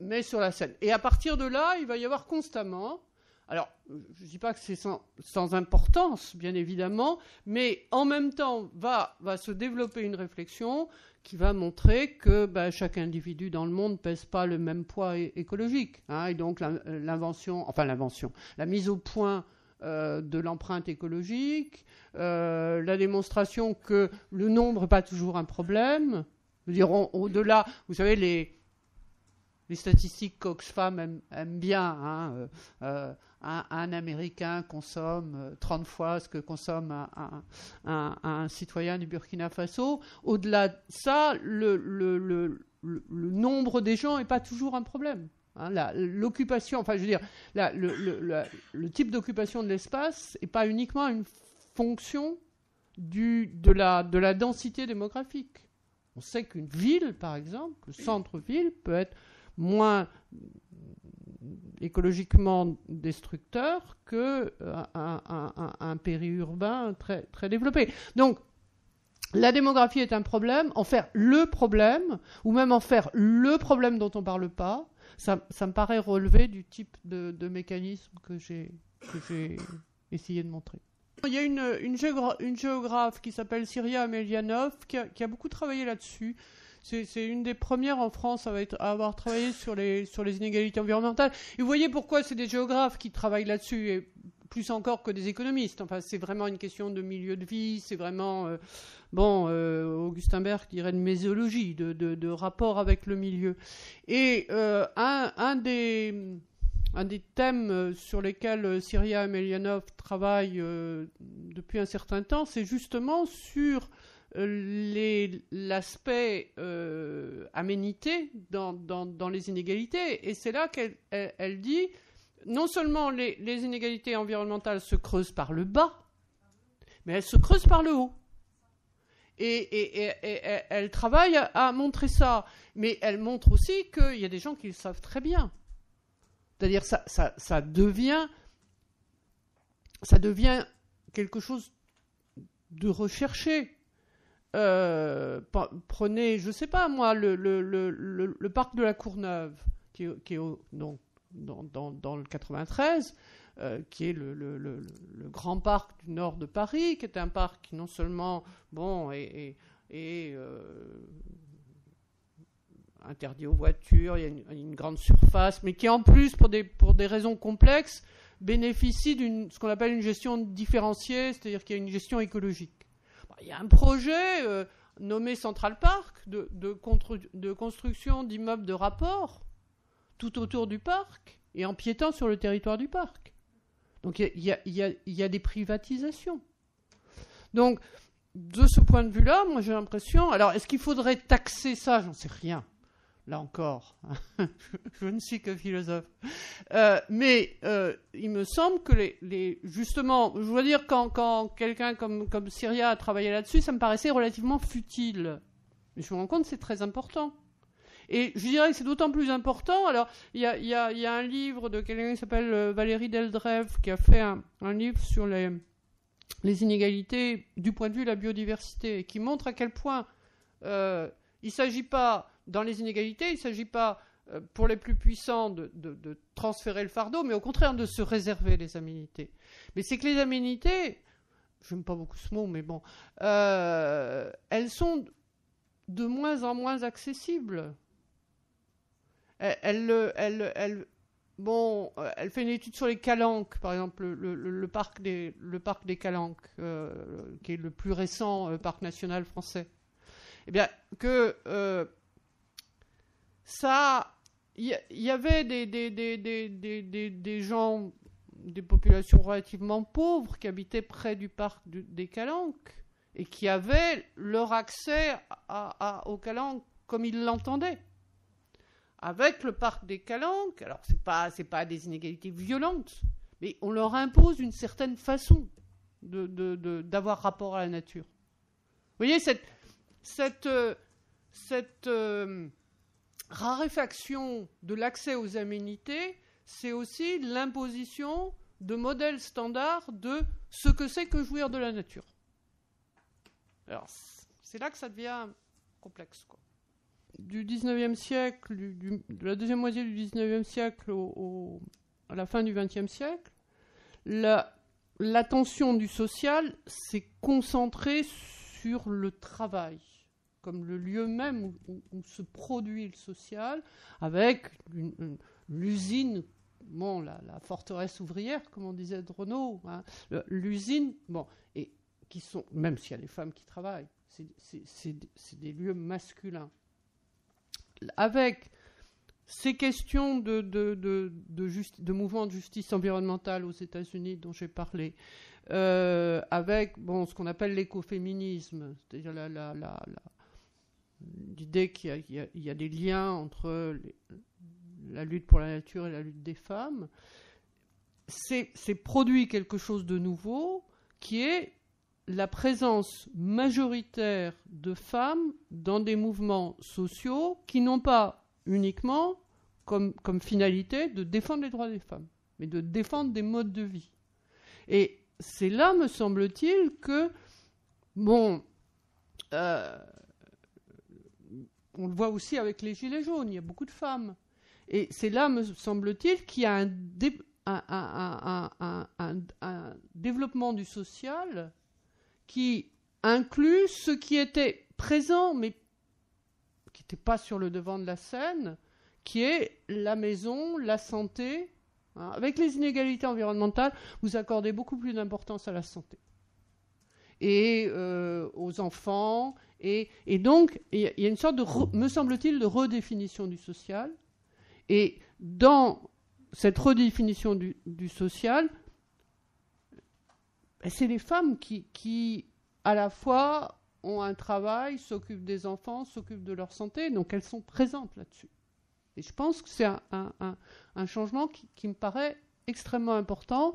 met sur la scène. Et à partir de là, il va y avoir constamment alors, je ne dis pas que c'est sans, importance, bien évidemment, mais en même temps, va, se développer une réflexion qui va montrer que bah, chaque individu dans le monde ne pèse pas le même poids écologique. Hein, et donc, l'invention, enfin l'invention, la mise au point euh, de l'empreinte écologique, euh, la démonstration que le nombre n'est pas toujours un problème. Nous dirons au-delà, vous savez, les, les statistiques qu'Oxfam aime, bien. Hein, euh, un, Américain consomme 30 euh, fois ce que consomme un, citoyen du Burkina Faso. Au-delà de ça, le, nombre des gens n'est pas toujours un problème. Hein. L'occupation, enfin je veux dire, le, type d'occupation de l'espace n'est pas uniquement une fonction de, la, de la densité démographique. On sait qu'une ville, par exemple, le centre-ville, peut être moins écologiquement destructeur que euh, un, périurbain très, très développé. Donc, la démographie est un problème, en faire le problème, ou même en faire le problème dont on ne parle pas, Ça, me paraît relever du type de, mécanisme que j'ai essayé de montrer. Il y a une, une, géographe qui s'appelle Syria Amelianov qui a, beaucoup travaillé là-dessus. C'est une des premières en France à, avoir travaillé sur les, inégalités environnementales. Et vous voyez pourquoi c'est des géographes qui travaillent là-dessus, et plus encore que des économistes. Enfin, c'est vraiment une question de milieu de vie, c'est vraiment, euh, bon, euh, Augustin Berg dirait de mésologie, de, rapport avec le milieu. Et euh, un, des thèmes sur lesquels Syria Emelianov travaille depuis un certain temps, c'est justement sur l'aspect aménité dans, les inégalités. Et c'est là qu'elle elle, dit, non seulement les, inégalités environnementales se creusent par le bas, mais elles se creusent par le haut. Et, elle travaille à montrer ça. Mais elle montre aussi qu'il y a des gens qui le savent très bien. C'est-à-dire ça, ça, ça, devient, ça devient quelque chose de recherché. Euh, prenez, je ne sais pas moi, le, parc de la Courneuve, qui est, dans, le 93, euh, qui est le, grand parc du nord de Paris, qui est un parc qui non seulement bon, est, euh, interdit aux voitures, il y a une, grande surface, mais qui en plus, pour des, pour des raisons complexes, bénéficie d'une ce qu'on appelle une gestion différenciée, c'est-à-dire qu'il y a une gestion écologique. Il y a un projet euh, nommé Central Park de, construction d'immeubles de rapport tout autour du parc et en piétant sur le territoire du parc. Donc il y a, a, y a, des privatisations. Donc, de ce point de vue-là, moi j'ai l'impression. Alors, est-ce qu'il faudrait taxer ça? J'en sais rien là encore, <laughs> je ne suis que philosophe. Euh, mais euh, il me semble que les, justement, je veux dire, quand, quand quelqu'un comme, comme Syria a travaillé là-dessus, ça me paraissait relativement futile. Mais je me rends compte que c'est très important. Et je dirais que c'est d'autant plus important. Alors, il y a, y, a, y a, un livre de quelqu'un qui s'appelle euh, Valérie Deldrev qui a fait un, un livre sur les, les, inégalités du point de vue de la biodiversité et qui montre à quel point il ne s'agit pas dans les inégalités, il ne s'agit pas euh, pour les plus puissants de, transférer le fardeau, mais au contraire de se réserver les aménités. Mais c'est que les aménités, je n'aime pas beaucoup ce mot, mais bon, euh, elles sont de moins en moins accessibles. Elle, bon, elle fait une étude sur les calanques, par exemple, le, parc, des, le parc des calanques, euh, qui est le plus récent parc national français. Eh bien, que ça, il y, avait des, des, des, des, gens, des populations relativement pauvres qui habitaient près du parc des Calanques et qui avaient leur accès aux Calanques comme ils l'entendaient. Avec le parc des Calanques, alors c'est pas c'est pas des inégalités violentes, mais on leur impose une certaine façon de, d'avoir rapport à la nature. Vous voyez cette cette cette euh, raréfaction de l'accès aux aménités, c'est aussi l'imposition de modèles standards de ce que c'est que jouir de la nature. Alors, c'est là que ça devient complexe. Du 19e siècle, de la deuxième moitié du 19e siècle à la fin du 20e siècle, l'attention du social s'est concentrée sur le travail comme le lieu même où, se produit le social, avec l'usine, bon, la, forteresse ouvrière, comme on disait de Renault, hein, l'usine, bon, et qui sont, même s'il y a des femmes qui travaillent, c'est des lieux masculins. Avec ces questions de, de, mouvement de justice environnementale aux États-Unis dont j'ai parlé, euh, avec bon, ce qu'on appelle l'écoféminisme, c'est-à-dire la, la, la, l'idée qu'il y, a des liens entre la lutte pour la nature et la lutte des femmes, c'est produit quelque chose de nouveau qui est la présence majoritaire de femmes dans des mouvements sociaux qui n'ont pas uniquement comme, comme, finalité de défendre les droits des femmes, mais de défendre des modes de vie. Et c'est là, me semble-t-il, que, bon, euh, on le voit aussi avec les gilets jaunes, il y a beaucoup de femmes. Et c'est là, me semble-t-il, qu'il y a un, développement du social qui inclut ce qui était présent, mais qui n'était pas sur le devant de la scène, qui est la maison, la santé. Hein. Avec les inégalités environnementales, vous accordez beaucoup plus d'importance à la santé et euh, aux enfants. Et, donc, il y, a une sorte de, me semble-t-il, de redéfinition du social. Et dans cette redéfinition du, social, ben, c'est les femmes qui, à la fois, ont un travail, s'occupent des enfants, s'occupent de leur santé, donc elles sont présentes là-dessus. Et je pense que c'est un, changement qui, me paraît extrêmement important,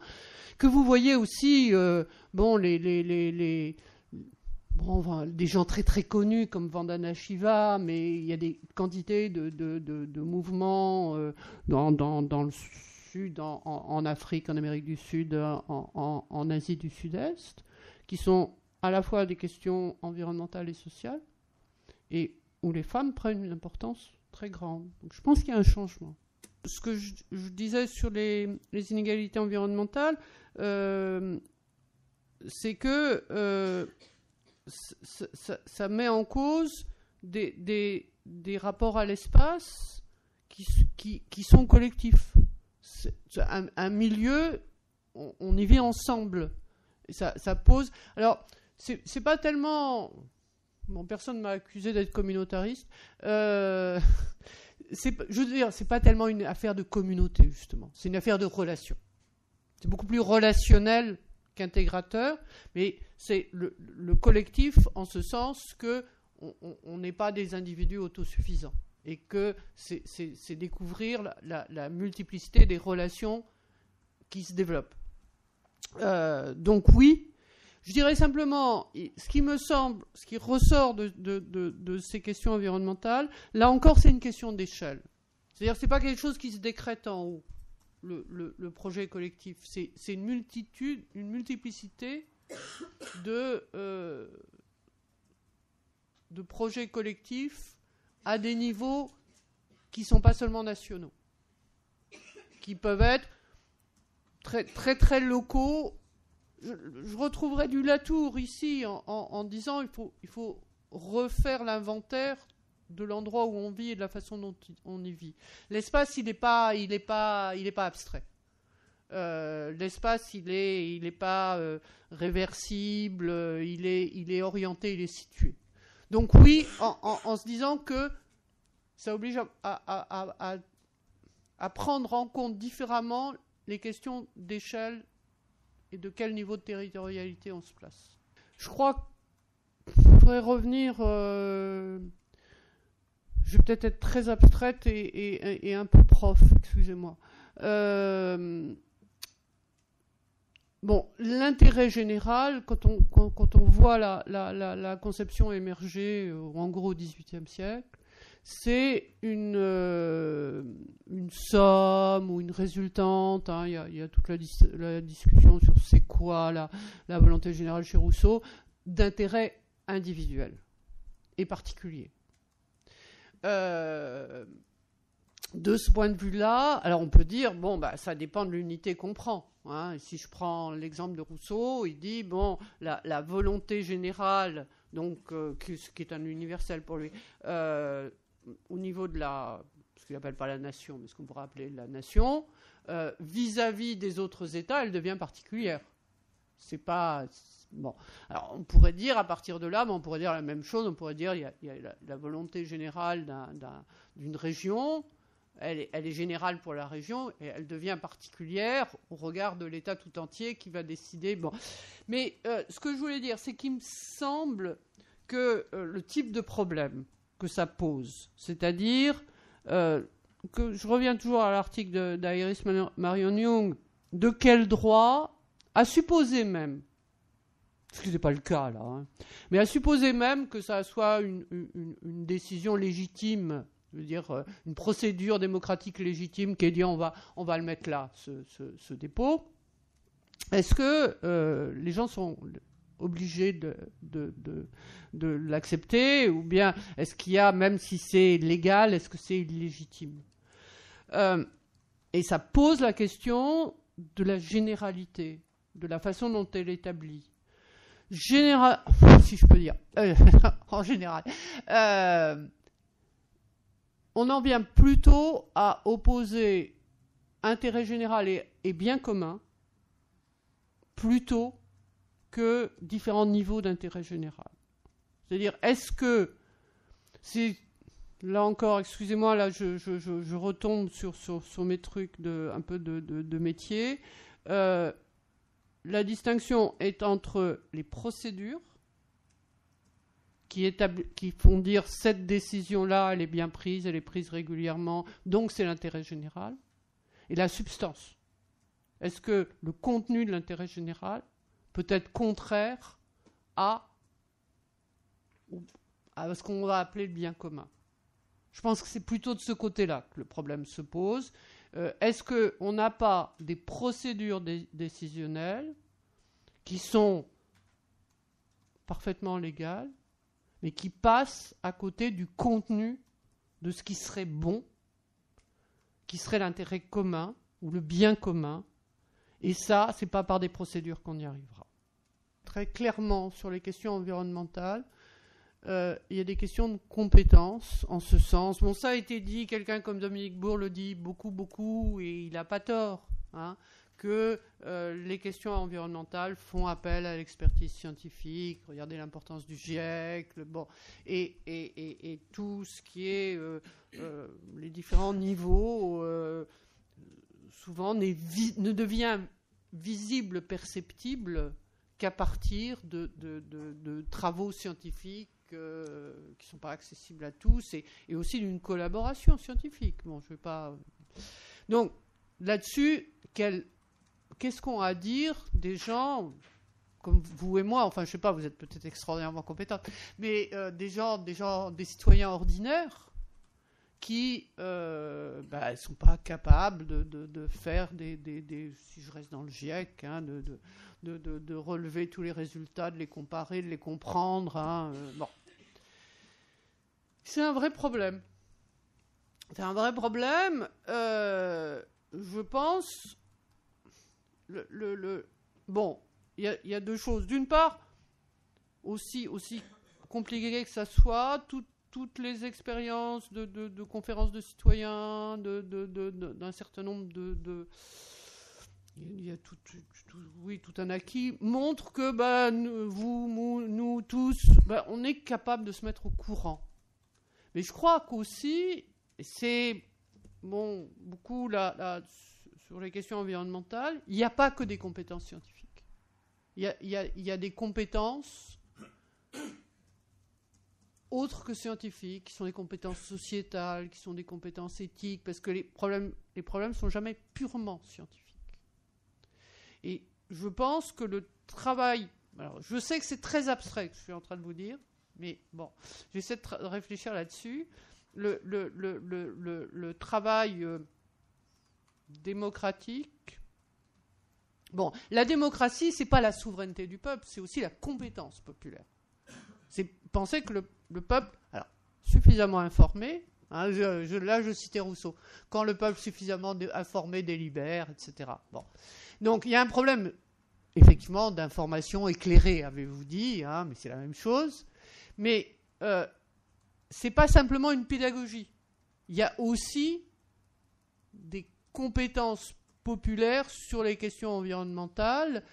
que vous voyez aussi, euh, bon, les, les, les Bon, des gens très très connus comme Vandana Shiva, mais il y a des quantités de, de, de, mouvements euh, dans, dans, dans, le Sud, en, Afrique, en Amérique du Sud, en, en Asie du Sud-Est, qui sont à la fois des questions environnementales et sociales, et où les femmes prennent une importance très grande. Donc je pense qu'il y a un changement. Ce que je, disais sur les, les inégalités environnementales, euh, c'est que euh, ça, met en cause des, des, des rapports à l'espace qui, qui, qui, sont collectifs. Un, milieu, on, on, y vit ensemble. Et ça, ça pose. Alors, c'est pas tellement. Bon, personne m'a accusé d'être communautariste. Euh, <laughs> je veux dire, c'est pas tellement une affaire de communauté, justement. C'est une affaire de relation. C'est beaucoup plus relationnel qu'intégrateur, mais c'est le, collectif en ce sens que on n'est pas des individus autosuffisants et que c'est découvrir la, multiplicité des relations qui se développent. Euh, donc oui, je dirais simplement, ce qui me semble, ce qui ressort de, ces questions environnementales, là encore, c'est une question d'échelle. C'est-à-dire, ce n'est pas quelque chose qui se décrète en haut, le, projet collectif. C'est une multitude, une multiplicité de, euh, de projets collectifs à des niveaux qui ne sont pas seulement nationaux, qui peuvent être très très locaux je, retrouverai du Latour ici en, disant il il faut refaire l'inventaire de l'endroit où on vit et de la façon dont on y vit. L'espace, il n'est pas, il est pas, il est pas abstrait. Euh, l'espace, il est, il n'est pas euh, réversible, il est, il est orienté, il est situé. Donc oui, en, se disant que ça oblige à, prendre en compte différemment les questions d'échelle et de quel niveau de territorialité on se place. Je crois qu'il faudrait revenir. Euh, je vais peut-être être très abstraite et, un peu prof, excusez-moi. Euh, bon, l'intérêt général, quand on, voit la, conception émerger, euh, en gros, au XVIIIe siècle, c'est une, euh, une somme ou une résultante. Hein. Il, y a, toute la, discussion sur c'est quoi la, la, volonté générale chez Rousseau, d'intérêt individuel et particulier. Euh, de ce point de vue-là, alors on peut dire, bon, bah, ça dépend de l'unité qu'on prend. Hein. Si je prends l'exemple de Rousseau, il dit, bon, la, volonté générale, donc, euh, qui, qui, est un universel pour lui, au niveau de la, ce qu'il n'appelle pas la nation, mais ce qu'on pourrait appeler la nation, euh, vis-à-vis des autres États, elle devient particulière. C'est pas bon. Alors on pourrait dire à partir de là, on pourrait dire la même chose. On pourrait dire il y a, la, volonté générale d'une région. Elle est, elle est, générale pour la région et elle devient particulière au regard de l'État tout entier qui va décider. Bon, mais euh, ce que je voulais dire, c'est qu'il me semble que euh, le type de problème que ça pose. C'est-à-dire euh, que je reviens toujours à l'article d'Iris Marion Young, de quel droit, à supposer même, ce qui n'est pas le cas là, hein, mais à supposer même que ça soit une, décision légitime, je veux dire euh, une procédure démocratique légitime qui est dit on va, on va le mettre là, ce, dépôt, est-ce que euh, les gens sont obligé de, de, de, l'accepter Ou bien est-ce qu'il y a, même si c'est légal, est-ce que c'est illégitime? Euh, et ça pose la question de la généralité, de la façon dont elle est établie. Général, <laughs> si je peux dire, euh, <laughs> en général, euh, on en vient plutôt à opposer intérêt général et, bien commun plutôt que différents niveaux d'intérêt général. C'est-à-dire, est-ce que là encore, excusez-moi, là je, retombe sur, sur, mes trucs de un peu de, métier. Euh, la distinction est entre les procédures qui, font dire cette décision-là, elle est bien prise, elle est prise régulièrement, donc c'est l'intérêt général, et la substance. Est-ce que le contenu de l'intérêt général peut être contraire à, à ce qu'on va appeler le bien commun? Je pense que c'est plutôt de ce côté-là que le problème se pose. Euh, est-ce qu'on n'a pas des procédures décisionnelles qui sont parfaitement légales mais qui passe à côté du contenu de ce qui serait bon, qui serait l'intérêt commun ou le bien commun? Et ça, c'est pas par des procédures qu'on y arrivera. Très clairement, sur les questions environnementales, euh, il y a des questions de compétences en ce sens. Bon, ça a été dit, quelqu'un comme Dominique Bourg le dit beaucoup, beaucoup, et il n'a pas tort. Hein que euh, les questions environnementales font appel à l'expertise scientifique. Regardez l'importance du GIEC, bon, et, et, et, tout ce qui est euh, les différents niveaux, souvent ne devient visible, perceptible qu'à partir de, de, travaux scientifiques qui ne sont pas accessibles à tous et, aussi d'une collaboration scientifique. Bon, je vais pas. Donc, là-dessus, qu'est-ce qu'ont à dire des gens comme vous et moi, enfin je sais pas, vous êtes peut-être extraordinairement compétents, mais euh, des gens, des gens, des citoyens ordinaires qui ne euh, bah, sont pas capables de, faire des, si je reste dans le GIEC, hein, de, de, relever tous les résultats, de les comparer, de les comprendre. Hein, euh, bon. C'est un vrai problème. C'est un vrai problème. je pense bon, il y, a deux choses. D'une part, aussi, aussi compliqué que ça soit, toutes les expériences de, conférences de citoyens, d'un certain nombre de, il y a tout, oui, tout un acquis, montrent que bah, vous, nous, tous, bah, on est capable de se mettre au courant. Mais je crois qu'aussi, c'est bon, beaucoup là sur les questions environnementales, il n'y a pas que des compétences scientifiques. Il y a, des compétences autres que scientifiques, qui sont des compétences sociétales, qui sont des compétences éthiques, parce que les problèmes les problèmes sont jamais purement scientifiques. Et je pense que le travail, alors je sais que c'est très abstrait ce que je suis en train de vous dire, mais bon, j'essaie de, réfléchir là-dessus. Le, travail euh, démocratique. Bon, la démocratie, c'est pas la souveraineté du peuple, c'est aussi la compétence populaire. C'est penser que le, peuple, alors, suffisamment informé, hein, là je citais Rousseau, quand le peuple suffisamment informé délibère, etc. Bon. Donc il y a un problème, effectivement, d'information éclairée, avez-vous dit, hein, mais c'est la même chose. Mais euh, c'est pas simplement une pédagogie. Il y a aussi des compétences populaires sur les questions environnementales.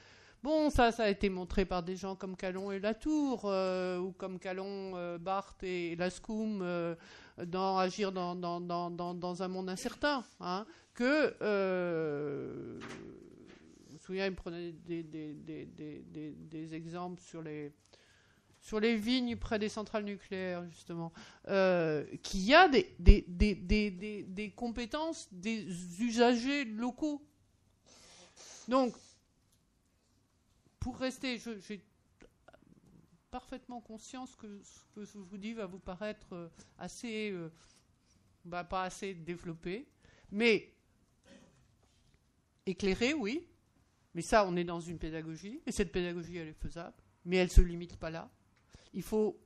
Bon, ça, ça a été montré par des gens comme Calon et Latour, euh, ou comme Calon, euh, Barthes et Lascum euh, dans Agir dans, un monde incertain. Hein, que, je me souviens, il me des, des exemples sur les, sur les vignes près des centrales nucléaires, justement, euh, qu'il y a des, compétences des usagers locaux. Donc, pour rester, j'ai parfaitement conscience que ce que je vous dis va vous paraître assez, euh, bah, pas assez développé, mais éclairé, oui. Mais ça, on est dans une pédagogie, et cette pédagogie, elle est faisable, mais elle ne se limite pas là il faut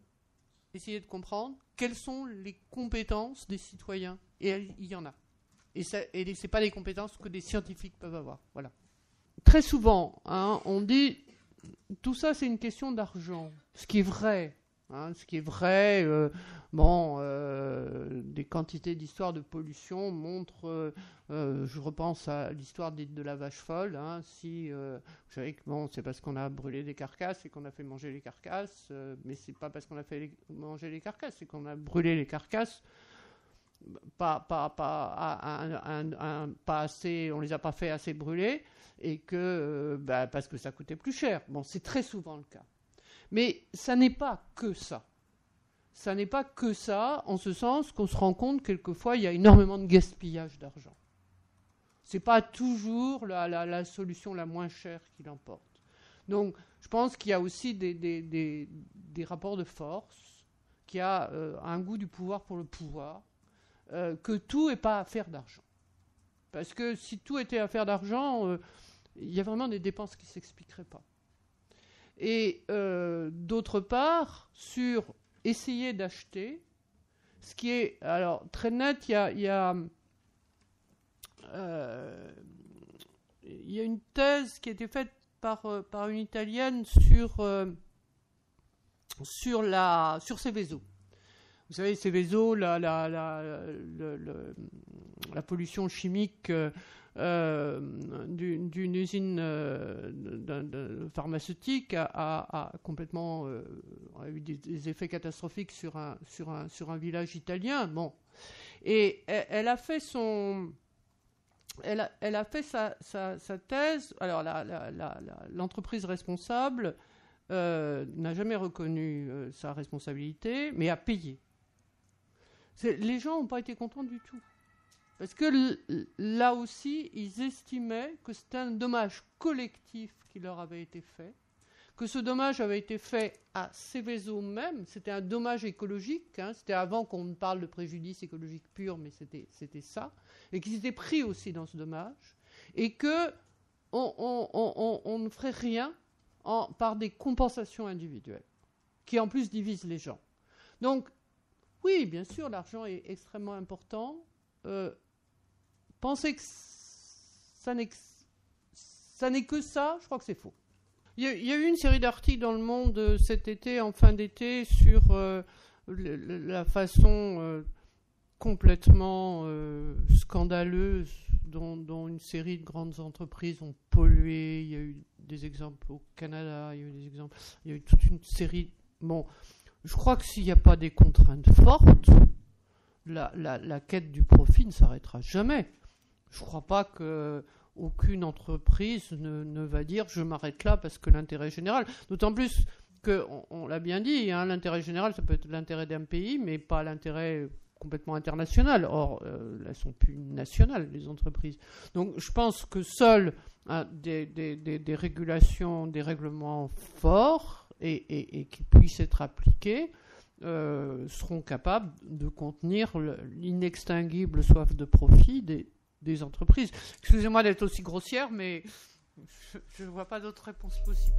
essayer de comprendre quelles sont les compétences des citoyens. Et il y en a. Et ce n'est pas des compétences que des scientifiques peuvent avoir. Voilà. Très souvent, hein, on dit tout ça, c'est une question d'argent. Ce qui est vrai. Hein, ce qui est vrai, euh, bon, euh, des quantités d'histoires de pollution montrent, euh, je repense à l'histoire de, la vache folle, hein, si, vous savez que bon, c'est parce qu'on a brûlé des carcasses et qu'on a fait manger les carcasses, mais c'est pas parce qu'on a fait manger les carcasses, c'est qu'on a brûlé les carcasses pas, pas, pas, pas assez, on les a pas fait assez brûler, et que, bah, parce que ça coûtait plus cher. Bon, c'est très souvent le cas. Mais ça n'est pas que ça. Ça n'est pas que ça, en ce sens qu'on se rend compte quelquefois il y a énormément de gaspillage d'argent. Ce n'est pas toujours la, solution la moins chère qui l'emporte. Donc, je pense qu'il y a aussi des, rapports de force, qu'il y a euh, un goût du pouvoir pour le pouvoir, euh, que tout n'est pas affaire d'argent. Parce que si tout était affaire d'argent, euh, il y a vraiment des dépenses qui ne s'expliqueraient pas. Et euh, d'autre part, sur essayer d'acheter, ce qui est alors très net, il y a, y a, euh, y a une thèse qui a été faite par, euh, par une italienne sur, sur, la, sur vaisseaux. Vous savez, ces vaisseaux, la, la, la, la pollution chimique euh, d'une usine euh, pharmaceutique a, complètement euh, eu des, effets catastrophiques sur un, sur un, sur un village italien. Et elle, a fait son. Elle a, fait sa, sa, thèse. Alors, l'entreprise responsable n'a jamais reconnu sa responsabilité, mais a payé. Les gens n'ont pas été contents du tout. Parce que là aussi, ils estimaient que c'était un dommage collectif qui leur avait été fait, que ce dommage avait été fait à Céveso même, c'était un dommage écologique, hein, c'était avant qu'on ne parle de préjudice écologique pur, mais c'était ça, et qu'ils étaient pris aussi dans ce dommage, et que on, ne ferait rien par des compensations individuelles, qui en plus divisent les gens. Donc, oui, bien sûr, l'argent est extrêmement important. Euh, Penser que ça n'est que ça, je crois que c'est faux. Il y, a, eu une série d'articles dans le monde euh, cet été, en fin d'été, sur euh, la façon complètement scandaleuse dont, une série de grandes entreprises ont pollué. Il y a eu des exemples au Canada, il y a eu des exemples, il y a eu toute une série. Bon, je crois que s'il n'y a pas des contraintes fortes, la, la quête du profit ne s'arrêtera jamais. Je ne crois pas que aucune entreprise ne, va dire je m'arrête là parce que l'intérêt général. D'autant plus qu'on on, l'a bien dit, hein, l'intérêt général, ça peut être l'intérêt d'un pays, mais pas l'intérêt complètement international. Or, euh, elles sont plus nationales, les entreprises. Donc, je pense que seules hein, des, régulations, des règlements forts et, qui puissent être appliqués euh, seront capables de contenir l'inextinguible soif de profit des, des entreprises. Excusez-moi d'être aussi grossière, mais je ne vois pas d'autre réponse possible.